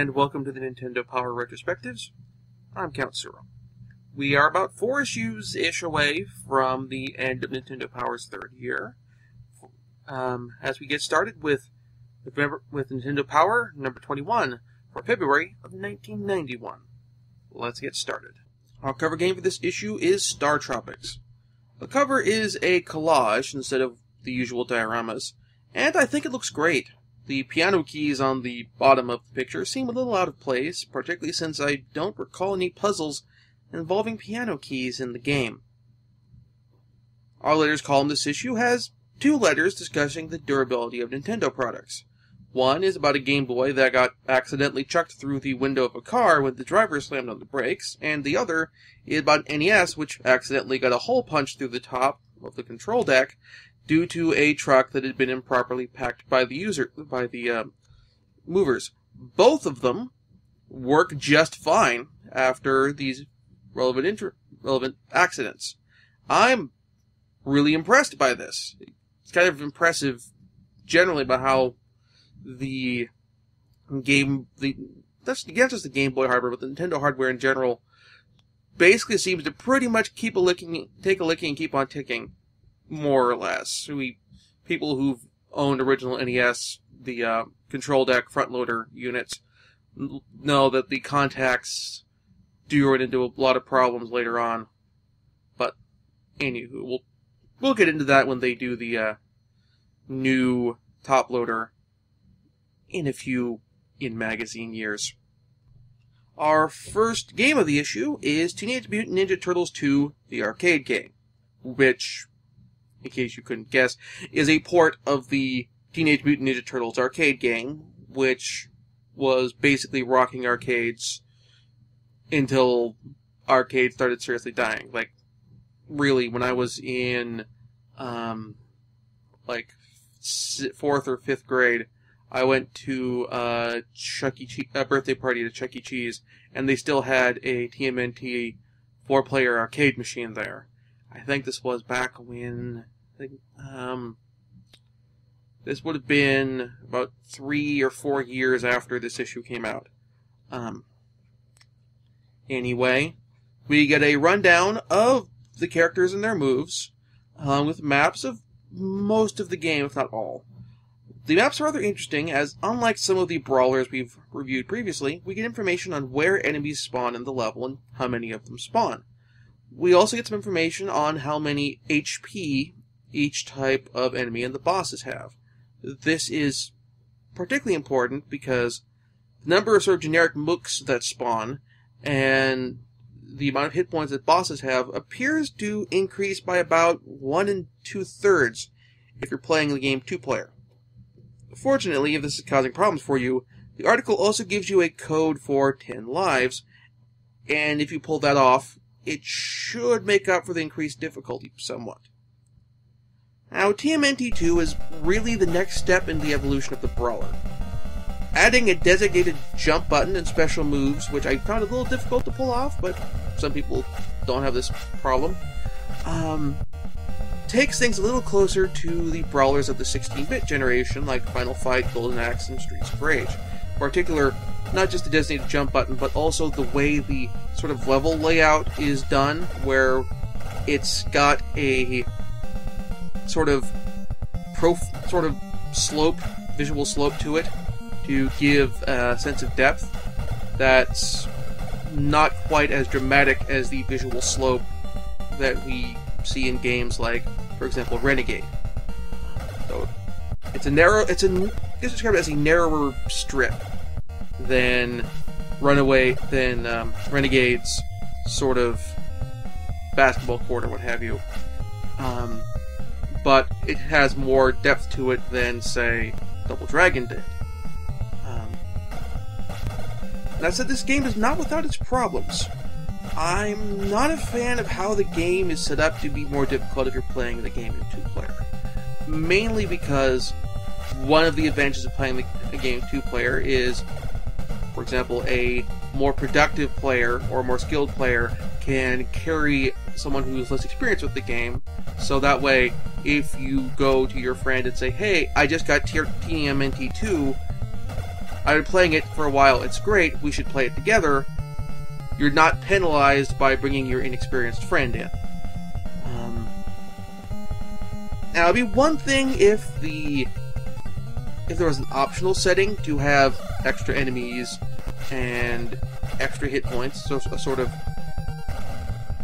and welcome to the Nintendo Power Retrospectives. I'm Count Zero. We are about four issues ish away from the end of Nintendo Power's third year. Um, as we get started with with Nintendo Power number 21 for February of 1991. Let's get started. Our cover game for this issue is Star Tropics. The cover is a collage instead of the usual dioramas, and I think it looks great. The piano keys on the bottom of the picture seem a little out of place, particularly since I don't recall any puzzles involving piano keys in the game. Our letters column this issue has two letters discussing the durability of Nintendo products. One is about a Game Boy that got accidentally chucked through the window of a car when the driver slammed on the brakes, and the other is about an NES which accidentally got a hole punched through the top of the control deck due to a truck that had been improperly packed by the user by the uh, movers. Both of them work just fine after these relevant inter- relevant accidents. I'm really impressed by this. It's kind of impressive generally by how the game the that's not just the Game Boy hardware, but the Nintendo hardware in general basically seems to pretty much keep a licking, take a licking, and keep on ticking more or less. We people who've owned original NES, the uh, control deck front loader units, know that the contacts do run into a lot of problems later on. But anywho, we'll we'll get into that when they do the uh, new top loader in a few in magazine years. Our first game of the issue is Teenage Mutant Ninja Turtles 2, the arcade game, which in case you couldn't guess, is a port of the Teenage Mutant Ninja Turtles arcade game, which was basically rocking arcades until arcades started seriously dying. Like, really, when I was in, um, like, fourth or fifth grade, I went to a Chuck E. A birthday party to Chuck E. Cheese, and they still had a TMNT four-player arcade machine there. I think this was back when think, um, this would have been about three or four years after this issue came out. Um, anyway, we get a rundown of the characters and their moves, along with maps of most of the game, if not all. The maps are rather interesting, as unlike some of the brawlers we've reviewed previously, we get information on where enemies spawn in the level and how many of them spawn. We also get some information on how many HP each type of enemy and the bosses have. This is particularly important because the number of sort of generic mooks that spawn and the amount of hit points that bosses have appears to increase by about one and two thirds if you're playing the game two player. Fortunately, if this is causing problems for you, the article also gives you a code for 10 lives, and if you pull that off, it should make up for the increased difficulty somewhat. Now, TMNT2 is really the next step in the evolution of the brawler. Adding a designated jump button and special moves, which I found a little difficult to pull off, but some people don't have this problem, um, takes things a little closer to the brawlers of the 16-bit generation, like Final Fight, Golden Axe, and Streets of Rage. In particular, not just the designated jump button, but also the way the sort of level layout is done, where it's got a sort of pro sort of slope, visual slope to it to give a sense of depth that's not quite as dramatic as the visual slope that we see in games like, for example, Renegade. So it's a narrow, it's a, it's described as a narrower strip than Runaway, than um, Renegade's sort of basketball court or what have you. Um, but it has more depth to it than, say, Double Dragon did. Um, that said, this game is not without its problems. I'm not a fan of how the game is set up to be more difficult if you're playing the game in two player. Mainly because one of the advantages of playing the, the game two player is, for example, a more productive player or more skilled player can carry someone who's less experienced with the game. So that way, if you go to your friend and say, "Hey, I just got tier TMNT2," I've been playing it for a while, it's great, we should play it together, you're not penalized by bringing your inexperienced friend in. Um, now, it'd be one thing if the if there was an optional setting to have extra enemies and extra hit points, so a sort of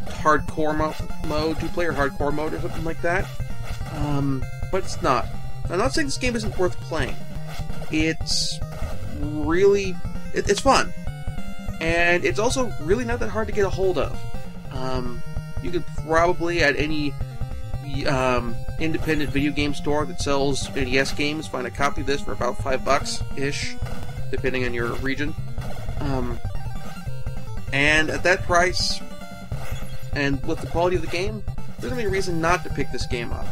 hardcore mo- mode, two-player hardcore mode or something like that. Um, but it's not. I'm not saying this game isn't worth playing. It's really, it, it's fun, and it's also really not that hard to get a hold of. Um, you could probably at any um, independent video game store that sells NES games find a copy of this for about five bucks ish, depending on your region. Um, and at that price, and with the quality of the game, there's no reason not to pick this game up.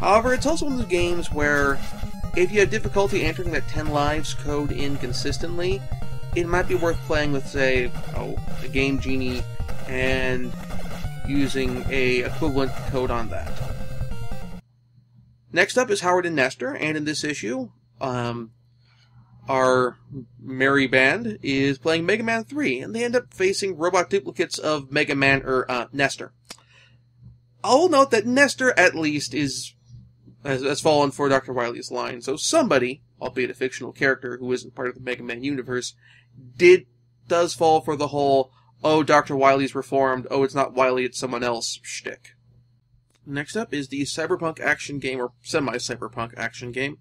However, it's also one of those games where if you have difficulty entering that 10 lives code in consistently, it might be worth playing with, say, oh, a Game Genie and using a equivalent code on that. Next up is Howard and Nestor, and in this issue, um, our merry band is playing Mega Man 3, and they end up facing robot duplicates of Mega Man or uh, Nestor. I'll note that Nestor, at least, is has, has fallen for Dr. Wily's line, so somebody, albeit a fictional character who isn't part of the Mega Man universe, did does fall for the whole "Oh, Dr. Wily's reformed. Oh, it's not Wiley, it's someone else" shtick. Next up is the cyberpunk action game, or semi-cyberpunk action game,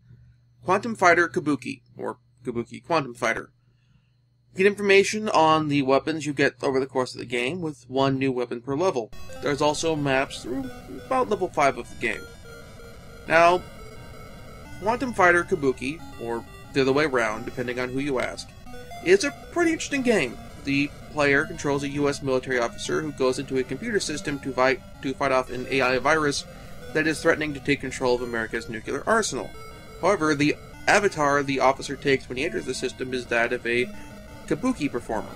Quantum Fighter Kabuki, or Kabuki Quantum Fighter. Get information on the weapons you get over the course of the game, with one new weapon per level. There's also maps through about level 5 of the game. Now, Quantum Fighter Kabuki, or the other way around, depending on who you ask, is a pretty interesting game. The player controls a U.S. military officer who goes into a computer system to fight to fight off an AI virus that is threatening to take control of America's nuclear arsenal. However, the avatar the officer takes when he enters the system is that of a kabuki performer.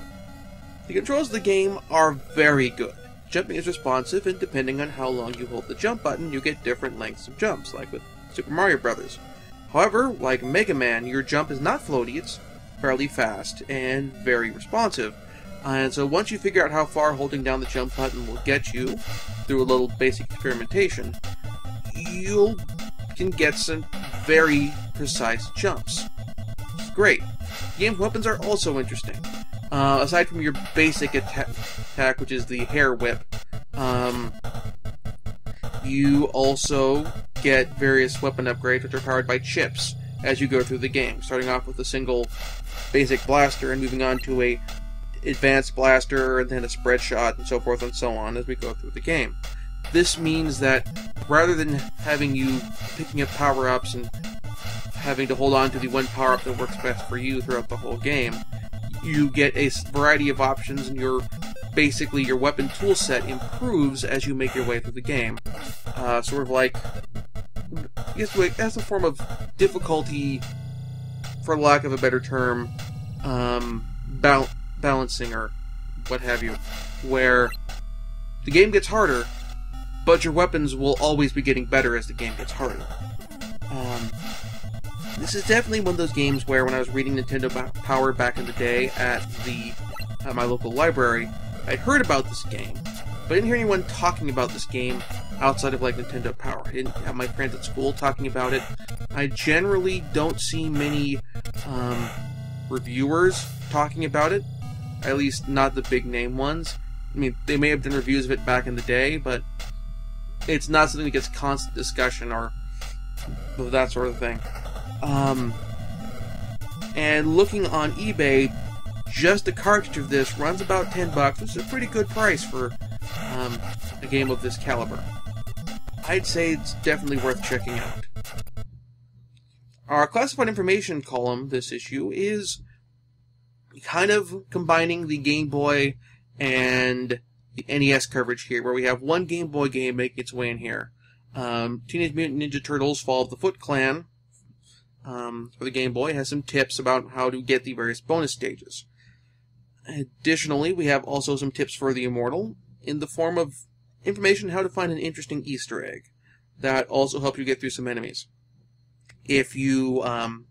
The controls of the game are very good. Jumping is responsive, and depending on how long you hold the jump button, you get different lengths of jumps, like with Super Mario Bros. However, like Mega Man, your jump is not floaty, it's fairly fast and very responsive. And so once you figure out how far holding down the jump button will get you, through a little basic experimentation, you can get some very precise jumps. Great. Game weapons are also interesting. Uh, aside from your basic atta- attack, which is the hair whip, um, you also get various weapon upgrades which are powered by chips as you go through the game, starting off with a single basic blaster and moving on to a advanced blaster and then a spread shot and so forth and so on as we go through the game. This means that rather than having you picking up power ups and having to hold on to the one power up that works best for you throughout the whole game, you get a variety of options and your basically your weapon tool set improves as you make your way through the game. Uh, sort of like guess that's a form of difficulty, for lack of a better term, um, bal- balancing or what have you, where the game gets harder, but your weapons will always be getting better as the game gets harder. Um, this is definitely one of those games where when I was reading Nintendo Power back in the day at the at my local library, I'd heard about this game, but I didn't hear anyone talking about this game outside of like Nintendo Power. I didn't have my friends at school talking about it. I generally don't see many um, reviewers talking about it, at least not the big name ones. I mean, they may have done reviews of it back in the day, but it's not something that gets constant discussion or that sort of thing. Um, and looking on eBay, just a cartridge of this runs about 10 bucks, which is a pretty good price for um, a game of this caliber. I'd say it's definitely worth checking out. Our classified information column this issue is kind of combining the Game Boy and the NES coverage here, where we have one Game Boy game making its way in here. Um, Teenage Mutant Ninja Turtles Fall of the Foot Clan um, for the Game Boy has some tips about how to get the various bonus stages. Additionally, we have also some tips for the Immortal in the form of information how to find an interesting Easter egg that also help you get through some enemies. If you um,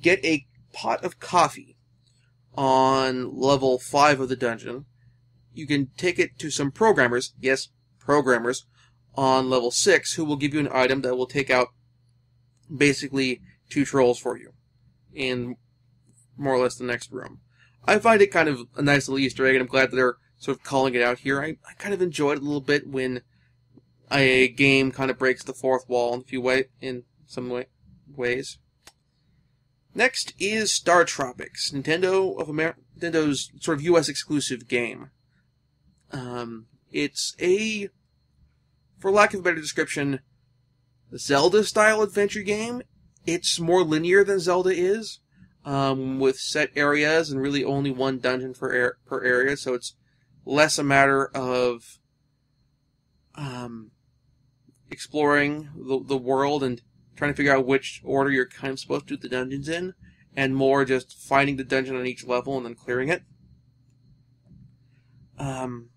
get a pot of coffee on level 5 of the dungeon. You can take it to some programmers, yes, programmers, on level 6 who will give you an item that will take out basically two trolls for you in more or less the next room. I find it kind of a nice little Easter egg, and I'm glad that they're sort of calling it out here. I, I kind of enjoyed it a little bit when a game kind of breaks the fourth wall in a few way in some way, ways. Next is Star Tropics, Nintendo of Amer- Nintendo's sort of U.S. exclusive game. Um, it's a, for lack of a better description, Zelda-style adventure game. It's more linear than Zelda is, um, with set areas and really only one dungeon per per area. So it's less a matter of um, exploring the, the world and trying to figure out which order you're kind of supposed to do the dungeons in, and more just finding the dungeon on each level and then clearing it. Um,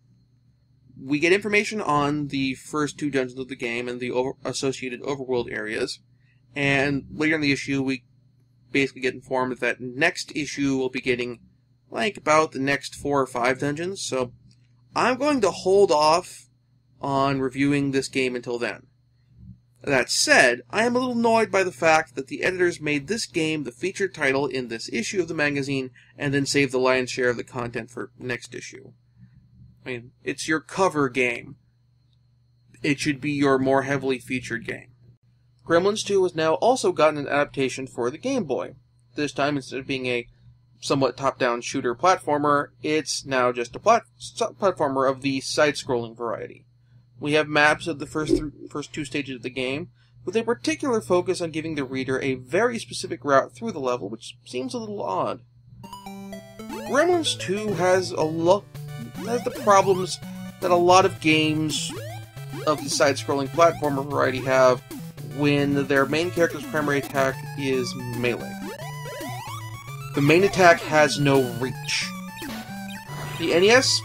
we get information on the first two dungeons of the game and the over- associated overworld areas, and later in the issue, we basically get informed that next issue we'll be getting like about the next four or five dungeons. So I'm going to hold off on reviewing this game until then. That said, I am a little annoyed by the fact that the editors made this game the featured title in this issue of the magazine and then saved the lion's share of the content for next issue. I mean, it's your cover game. It should be your more heavily featured game. Gremlins 2 has now also gotten an adaptation for the Game Boy. This time, instead of being a somewhat top-down shooter platformer, it's now just a plat- platformer of the side-scrolling variety. We have maps of the first th- first two stages of the game, with a particular focus on giving the reader a very specific route through the level, which seems a little odd. Gremlins 2 has a lot has the problems that a lot of games of the side-scrolling platformer variety have when their main character's primary attack is melee. The main attack has no reach. The NES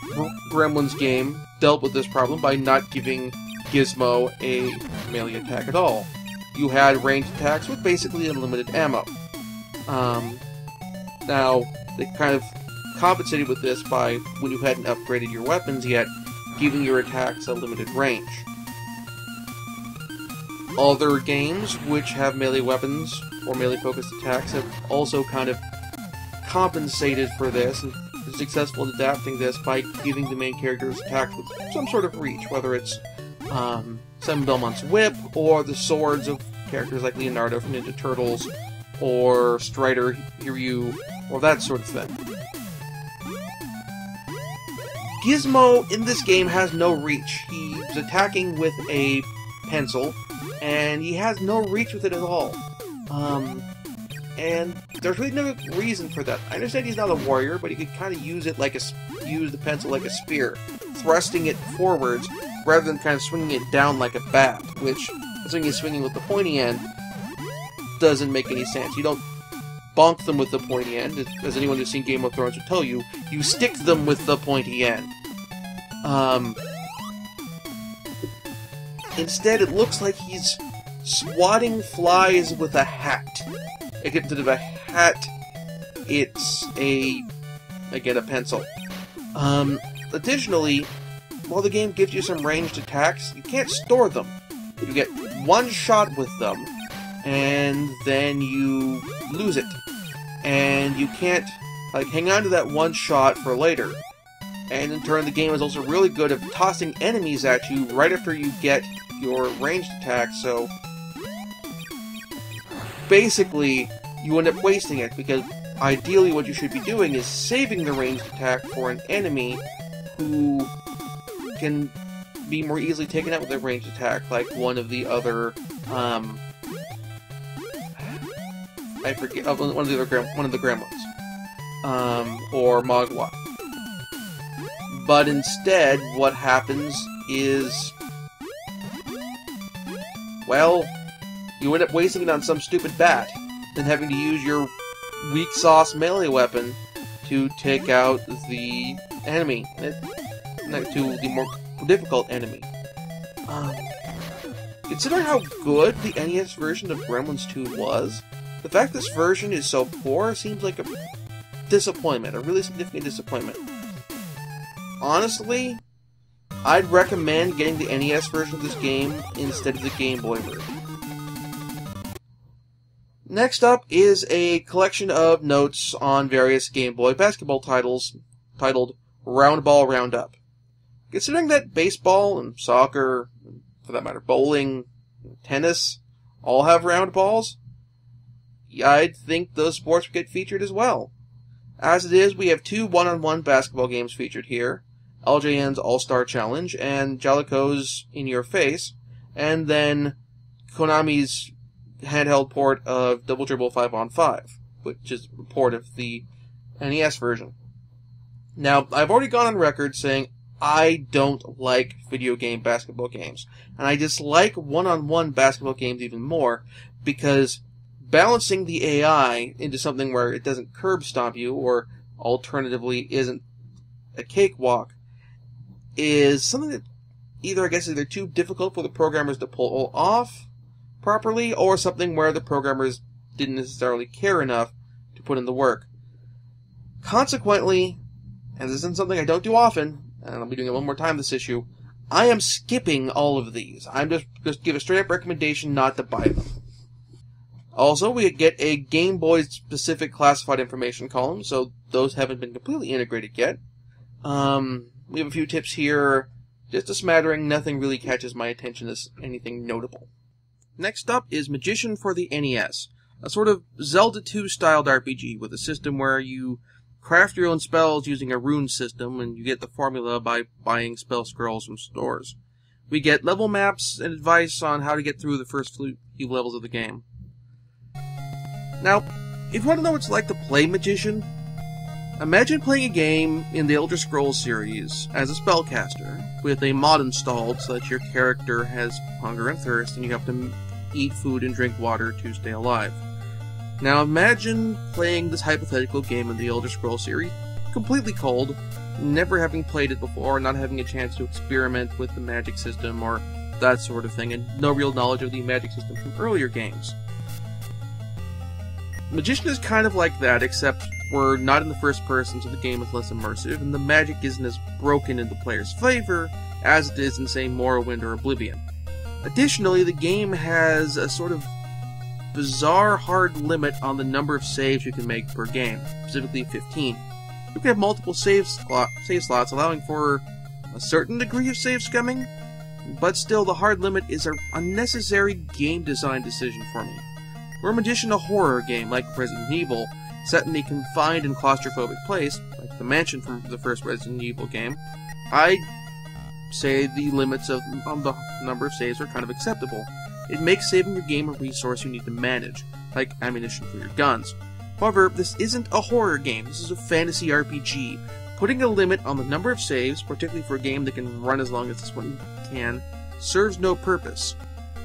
Gremlins game dealt with this problem by not giving Gizmo a melee attack at all. You had ranged attacks with basically unlimited ammo. Um, now, they kind of compensated with this by, when you hadn't upgraded your weapons yet, giving your attacks a limited range. Other games which have melee weapons or melee focused attacks have also kind of compensated for this and been successful in adapting this by giving the main character's attacks with some sort of reach, whether it's um, Simon Belmont's whip or the swords of characters like Leonardo from Ninja Turtles or Strider, Hiryu, or that sort of thing. Gizmo in this game has no reach. He's attacking with a pencil, and he has no reach with it at all. Um, and there's really no reason for that. I understand he's not a warrior, but he could kind of use it like a use the pencil like a spear, thrusting it forwards rather than kind of swinging it down like a bat, which assuming he's swinging with the pointy end doesn't make any sense. You don't bonk them with the pointy end, as anyone who's seen Game of Thrones would tell you. You stick them with the pointy end. Um, instead, it looks like he's swatting flies with a hat. Instead of a hat, it's a... I get a pencil. Um, additionally, while the game gives you some ranged attacks, you can't store them. You get one shot with them, and then you lose it. And you can't like hang on to that one shot for later. And in turn, the game is also really good at tossing enemies at you right after you get your ranged attack, so basically, you end up wasting it because ideally what you should be doing is saving the ranged attack for an enemy who can be more easily taken out with a ranged attack, like one of the other, um, I forget, uh, one of the other one of the gremlins, um, or Mogwai. But instead, what happens is, well, you end up wasting it on some stupid bat, then having to use your weak sauce melee weapon to take out the enemy, to the more difficult enemy. Um, considering how good the NES version of Gremlins 2 was, The fact this version is so poor seems like a disappointment, a really significant disappointment. Honestly, I'd recommend getting the NES version of this game instead of the Game Boy version. Next up is a collection of notes on various Game Boy basketball titles titled Round Ball Roundup. Considering that baseball and soccer, for that matter, bowling, tennis, all have round balls, I'd think those sports would get featured as well. As it is, we have two one-on-one basketball games featured here. LJN's All-Star Challenge and Jaleco's In Your Face, and then Konami's handheld port of Double Dribble 5 on 5, which is a port of the NES version. Now, I've already gone on record saying I don't like video game basketball games. And I dislike one-on-one basketball games even more because balancing the AI into something where it doesn't curb stomp you or alternatively isn't a cakewalk is something that either I guess is either too difficult for the programmers to pull off properly or something where the programmers didn't necessarily care enough to put in the work. Consequently, and this isn't something I don't do often, and I'll be doing it one more time this issue, I am skipping all of these. I'm just just give a straight up recommendation not to buy them. Also, we get a Game Boy specific classified information column, so those haven't been completely integrated yet. Um, we have a few tips here, just a smattering, nothing really catches my attention as anything notable. Next up is Magician for the NES, a sort of Zelda 2 styled RPG with a system where you craft your own spells using a rune system, and you get the formula by buying spell scrolls from stores. We get level maps and advice on how to get through the first few levels of the game. Now, if you want to know what it's like to play Magician, imagine playing a game in the Elder Scrolls series as a spellcaster, with a mod installed so that your character has hunger and thirst and you have to eat food and drink water to stay alive. Now imagine playing this hypothetical game in the Elder Scrolls series completely cold, never having played it before, not having a chance to experiment with the magic system or that sort of thing, and no real knowledge of the magic system from earlier games. Magician is kind of like that, except we're not in the first person, so the game is less immersive, and the magic isn't as broken in the player's favor as it is in, say, Morrowind or Oblivion. Additionally, the game has a sort of bizarre hard limit on the number of saves you can make per game, specifically 15. You can have multiple save, save slots, allowing for a certain degree of save scumming, but still the hard limit is an unnecessary game design decision for me. We're a magician a horror game like Resident Evil, set in a confined and claustrophobic place, like the mansion from the first Resident Evil game, I say the limits of, of the number of saves are kind of acceptable. It makes saving your game a resource you need to manage, like ammunition for your guns. However, this isn't a horror game, this is a fantasy RPG. Putting a limit on the number of saves, particularly for a game that can run as long as this one can, serves no purpose.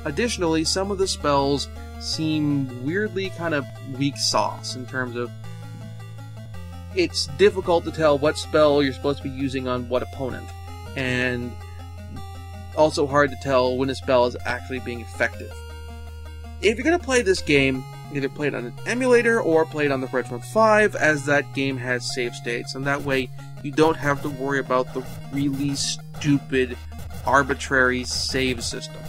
Additionally, some of the spells seem weirdly kind of weak sauce in terms of it's difficult to tell what spell you're supposed to be using on what opponent, and also hard to tell when a spell is actually being effective. If you're going to play this game, either play it on an emulator or play it on the RetroN 5, as that game has save states, and that way you don't have to worry about the really stupid, arbitrary save system.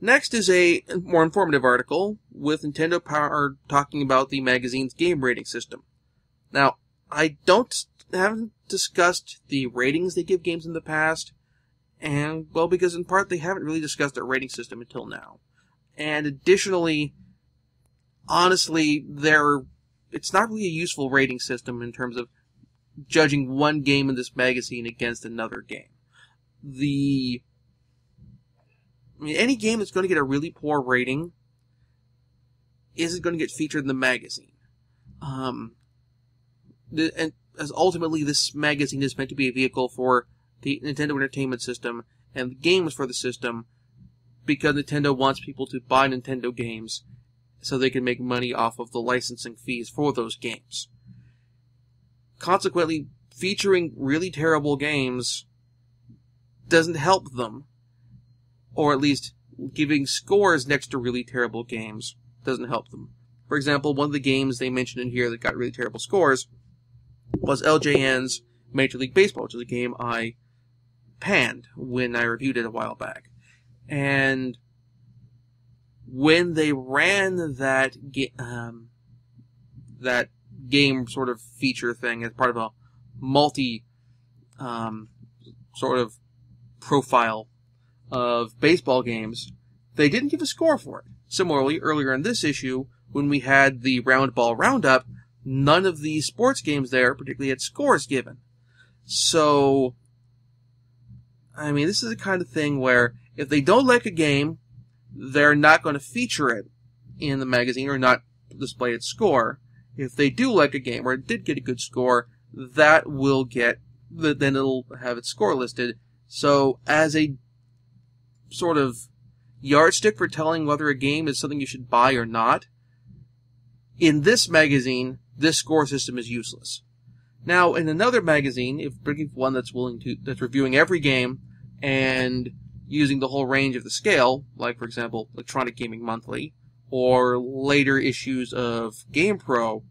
Next is a more informative article with Nintendo Power talking about the magazine's game rating system. Now, I don't haven't discussed the ratings they give games in the past, and well, because in part they haven't really discussed their rating system until now. And additionally, honestly, they're it's not really a useful rating system in terms of judging one game in this magazine against another game. The I mean, any game that's going to get a really poor rating isn't going to get featured in the magazine. Um, the, and as ultimately this magazine is meant to be a vehicle for the Nintendo Entertainment System and the games for the system because Nintendo wants people to buy Nintendo games so they can make money off of the licensing fees for those games. Consequently, featuring really terrible games doesn't help them or at least giving scores next to really terrible games doesn't help them. For example, one of the games they mentioned in here that got really terrible scores was LJN's Major League Baseball, which is a game I panned when I reviewed it a while back. And when they ran that um, that game sort of feature thing as part of a multi um, sort of profile of baseball games, they didn't give a score for it. Similarly, earlier in this issue, when we had the round ball roundup, none of the sports games there particularly had scores given. So, I mean, this is the kind of thing where if they don't like a game, they're not going to feature it in the magazine or not display its score. If they do like a game or it did get a good score, that will get, then it'll have its score listed. So, as a sort of yardstick for telling whether a game is something you should buy or not, in this magazine, this score system is useless. Now, in another magazine, if one that's willing to that's reviewing every game and using the whole range of the scale, like for example, Electronic Gaming Monthly, or later issues of GamePro,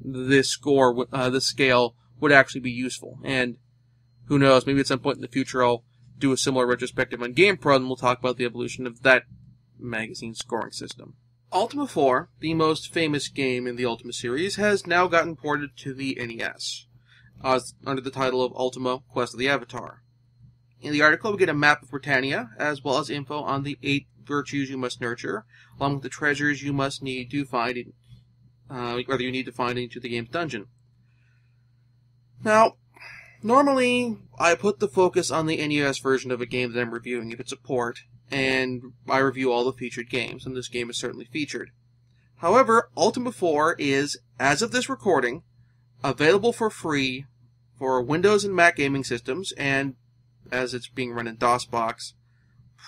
this score, uh, this scale would actually be useful. And who knows, maybe at some point in the future I'll do a similar retrospective on GamePro and we'll talk about the evolution of that magazine scoring system. Ultima 4, the most famous game in the Ultima series, has now gotten ported to the NES, uh, under the title of Ultima Quest of the Avatar. In the article, we get a map of Britannia, as well as info on the eight virtues you must nurture, along with the treasures you must need to find, in, uh, whether you need to find into the game's dungeon. Now, normally, I put the focus on the NES version of a game that I'm reviewing if it's a port, and I review all the featured games, and this game is certainly featured. However, Ultima 4 is, as of this recording, available for free for Windows and Mac gaming systems, and as it's being run in DOSBox,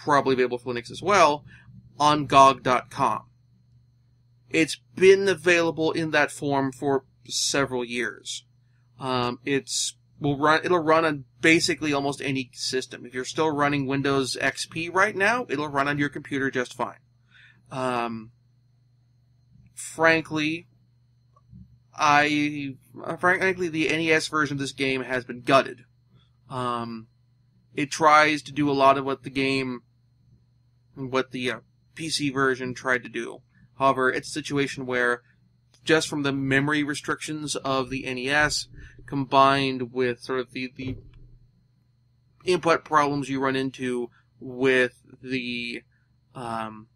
probably available for Linux as well, on GOG.com. It's been available in that form for several years. Um, it's will run. It'll run on basically almost any system. If you're still running Windows XP right now, it'll run on your computer just fine. Um, frankly, I frankly the NES version of this game has been gutted. Um, it tries to do a lot of what the game, what the uh, PC version tried to do. However, it's a situation where just from the memory restrictions of the NES, combined with sort of the, the input problems you run into with the um,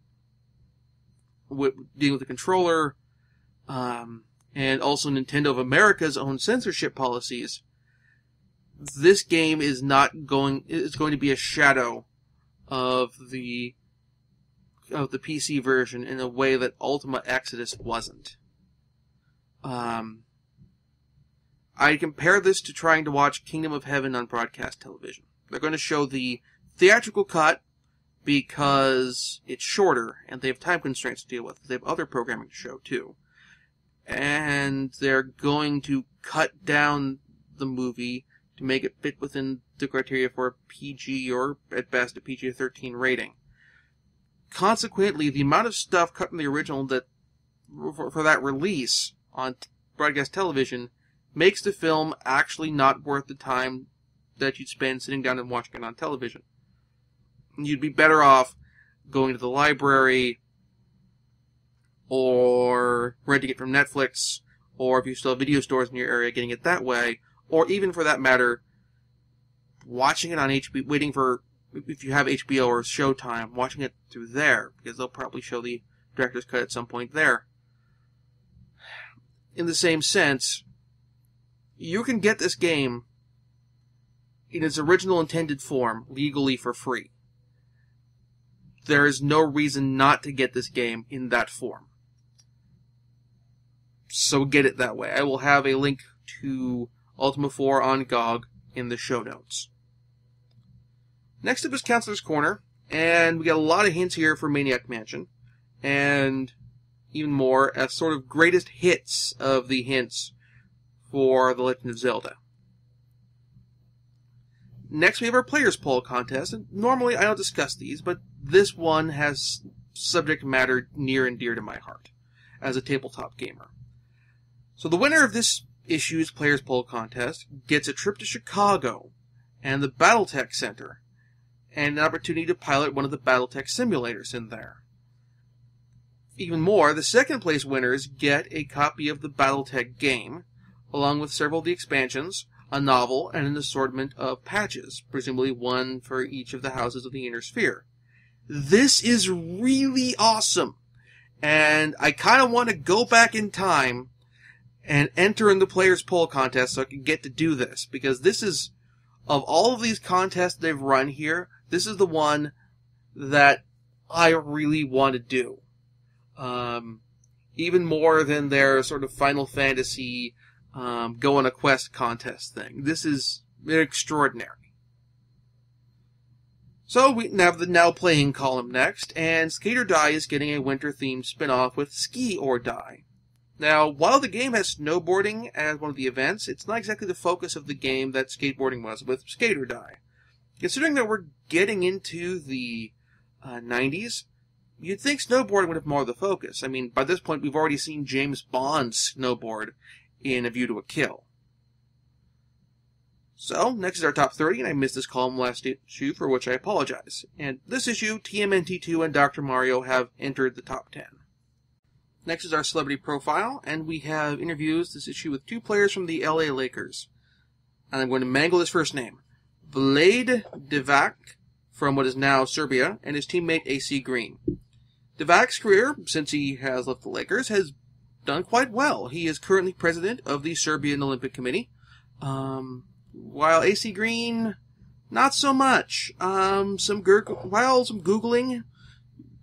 with dealing with the controller, um, and also Nintendo of America's own censorship policies. This game is not going. It's going to be a shadow of the of the PC version in a way that Ultima Exodus wasn't. Um, I compare this to trying to watch Kingdom of Heaven on broadcast television. They're going to show the theatrical cut because it's shorter and they have time constraints to deal with. They have other programming to show too. And they're going to cut down the movie to make it fit within the criteria for a PG or at best a PG 13 rating. Consequently, the amount of stuff cut from the original that for, for that release on broadcast television makes the film actually not worth the time that you'd spend sitting down and watching it on television. You'd be better off going to the library or renting it from Netflix, or if you still have video stores in your area, getting it that way, or even for that matter, watching it on HBO, waiting for, if you have HBO or Showtime, watching it through there, because they'll probably show the director's cut at some point there. In the same sense, you can get this game in its original intended form legally for free. There is no reason not to get this game in that form. So get it that way. I will have a link to Ultima 4 on GOG in the show notes. Next up is Counselor's Corner, and we got a lot of hints here for Maniac Mansion, and even more as sort of greatest hits of the hints for The Legend of Zelda. Next, we have our Players Poll contest, and normally I don't discuss these, but this one has subject matter near and dear to my heart. as a tabletop gamer. So the winner of this issue's Players Poll contest gets a trip to Chicago and the Battletech Center and an opportunity to pilot one of the Battletech simulators in there. Even more, the second place winners get a copy of the Battletech game, along with several of the expansions, a novel, and an assortment of patches, presumably one for each of the houses of the Inner Sphere. This is really awesome! And I kind of want to go back in time and enter in the Players Poll contest so I can get to do this, because this is, of all of these contests they've run here, this is the one that I really want to do. Um, even more than their sort of Final Fantasy um, go on a quest contest thing. This is extraordinary. So we have the now playing column next, and Skate or Die is getting a winter themed spin off with Ski or Die. Now, while the game has snowboarding as one of the events, it's not exactly the focus of the game that skateboarding was with Skate or Die. Considering that we're getting into the uh, 90s, you'd think snowboarding would have more of the focus. I mean, by this point, we've already seen James Bond snowboard in A View to a Kill. So, next is our top 30, and I missed this column last issue, for which I apologize. And this issue, TMNT2 and Dr. Mario have entered the top 10. Next is our celebrity profile, and we have interviews this issue with two players from the LA Lakers. And I'm going to mangle his first name. Vlade Divac from what is now Serbia, and his teammate AC Green. Divac's career, since he has left the Lakers, has done quite well. He is currently president of the Serbian Olympic Committee. Um, while AC Green, not so much. Um, some while some googling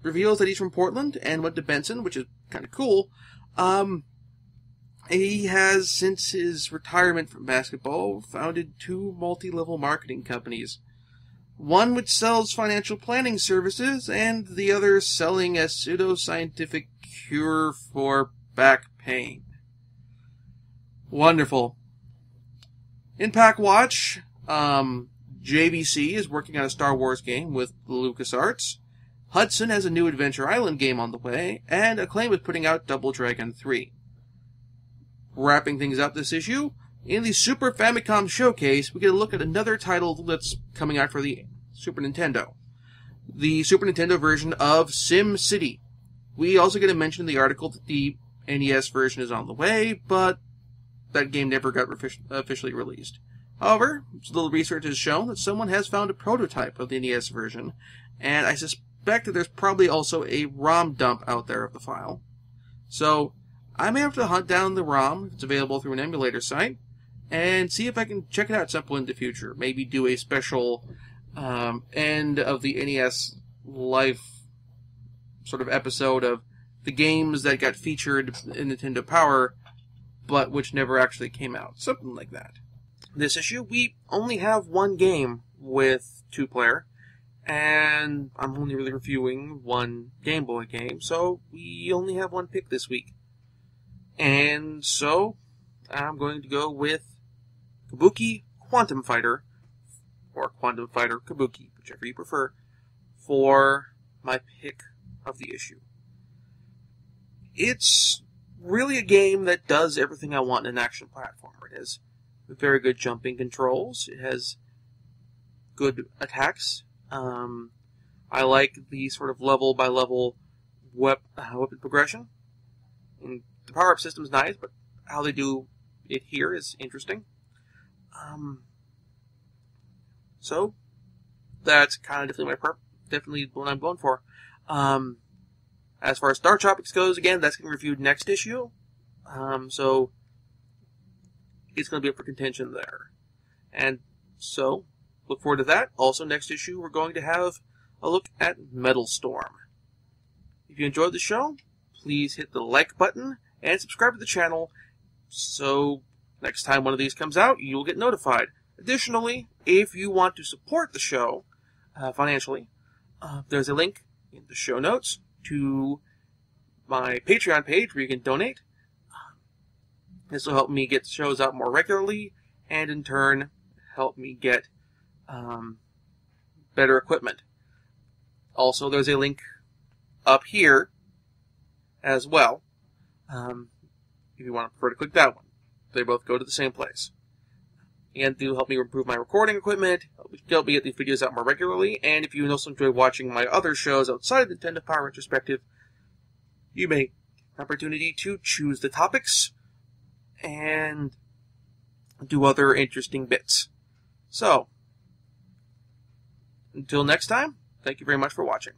reveals that he's from Portland and went to Benson, which is kind of cool. Um, he has, since his retirement from basketball, founded two multi-level marketing companies. One which sells financial planning services, and the other selling a pseudo-scientific cure for back pain. Wonderful. In Pak Watch, um, JVC is working on a Star Wars game with LucasArts. Hudson has a new Adventure Island game on the way, and Acclaim is putting out Double Dragon 3. Wrapping things up this issue, in the Super Famicom Showcase, we get a look at another title that's coming out for the Super Nintendo. The Super Nintendo version of Sim City. We also get a mention in the article that the NES version is on the way, but that game never got officially released. However, little research has shown that someone has found a prototype of the NES version, and I suspect that there's probably also a ROM dump out there of the file. So, I may have to hunt down the ROM, if it's available through an emulator site, and see if I can check it out at some point in the future. Maybe do a special um, end of the NES life sort of episode of the games that got featured in Nintendo Power, but which never actually came out. Something like that. This issue, we only have one game with two player, and I'm only really reviewing one Game Boy game, so we only have one pick this week. And so, I'm going to go with Kabuki Quantum Fighter, or Quantum Fighter Kabuki, whichever you prefer, for my pick of the issue. It's really a game that does everything I want in an action platformer. It has very good jumping controls. It has good attacks. Um, I like the sort of level by level wep- uh, weapon progression. And the power up system is nice, but how they do it here is interesting. Um, so that's kind of definitely my definitely what I'm going for. Um, as far as Star Tropics goes, again, that's to be reviewed next issue. Um, so it's going to be up for contention there. And so, look forward to that. Also, next issue, we're going to have a look at Metal Storm. If you enjoyed the show, please hit the like button and subscribe to the channel so next time one of these comes out, you'll get notified. Additionally, if you want to support the show uh, financially, uh, there's a link in the show notes to my Patreon page where you can donate. This will help me get shows out more regularly, and in turn, help me get um, better equipment. Also, there's a link up here as well Um, if you want to prefer to click that one, they both go to the same place. And to help me improve my recording equipment, help me get these videos out more regularly, and if you also enjoy watching my other shows outside of Nintendo Power Retrospective, you may opportunity to choose the topics and do other interesting bits. So, until next time, thank you very much for watching.